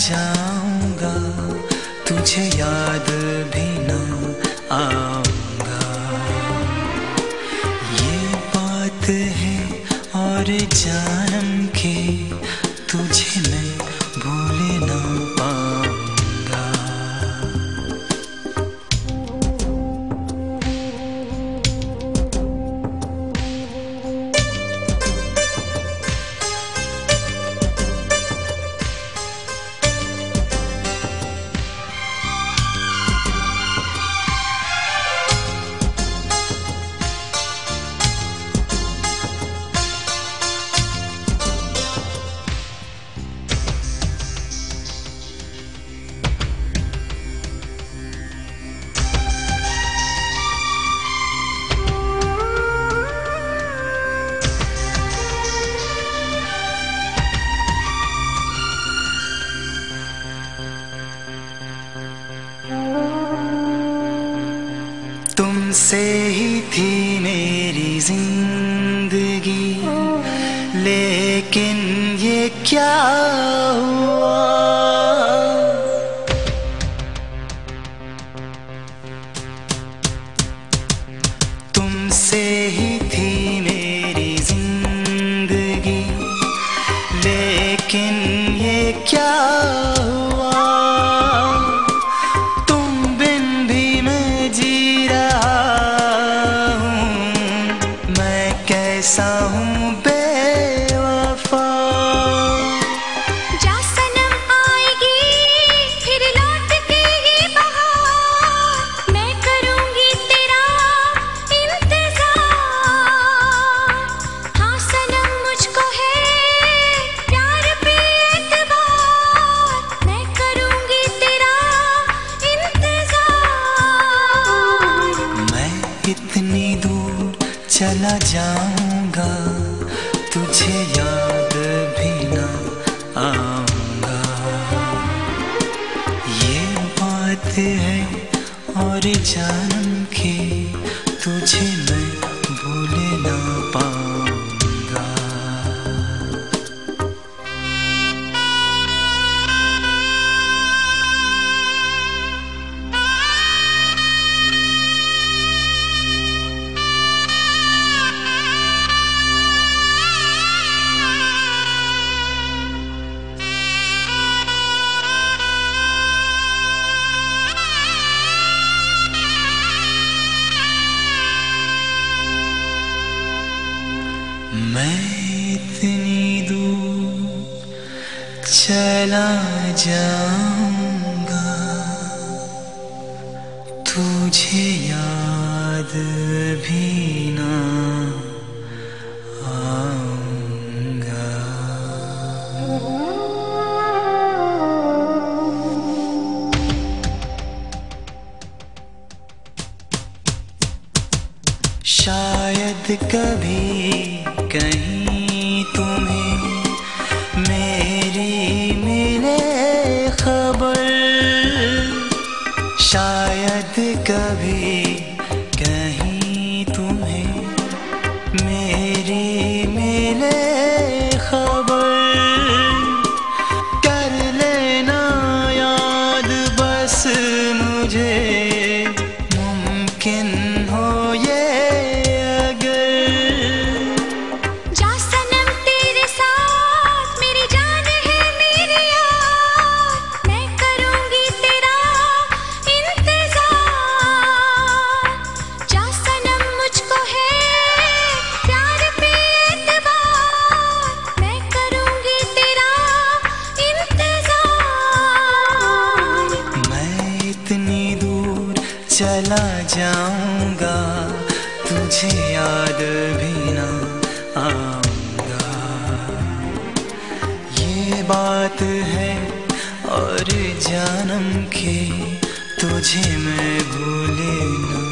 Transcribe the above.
जाऊँगा तुझे याद भी न आऊँगा। ये बात है और जानम तुमसे ही थी मेरी ज़िंदगी। लेकिन ये क्या हुआ? तुमसे ही थी मेरी ज़िंदगी। लेकिन ये क्या कैसा हूँ बेवफा। जा सनम आएगी फिर लौट के ये बहार मैं करूँगी तेरा इंतज़ार। हाँ सनम मुझको है प्यार पे एतबार मैं करूँगी तेरा इंतज़ार। मैं इतनी दूर चला जाऊँगा तुझे याद भी ना आऊँगा। ये बात है और जान के तुझे मैं चला जाऊँगा। तुझे याद भी ना आऊँगा। शायद कभी कहीं शायद कभी जाऊँगा, तुझे याद भी ना आऊँगा। ये बात है और जानम के तुझे मैं भूले ना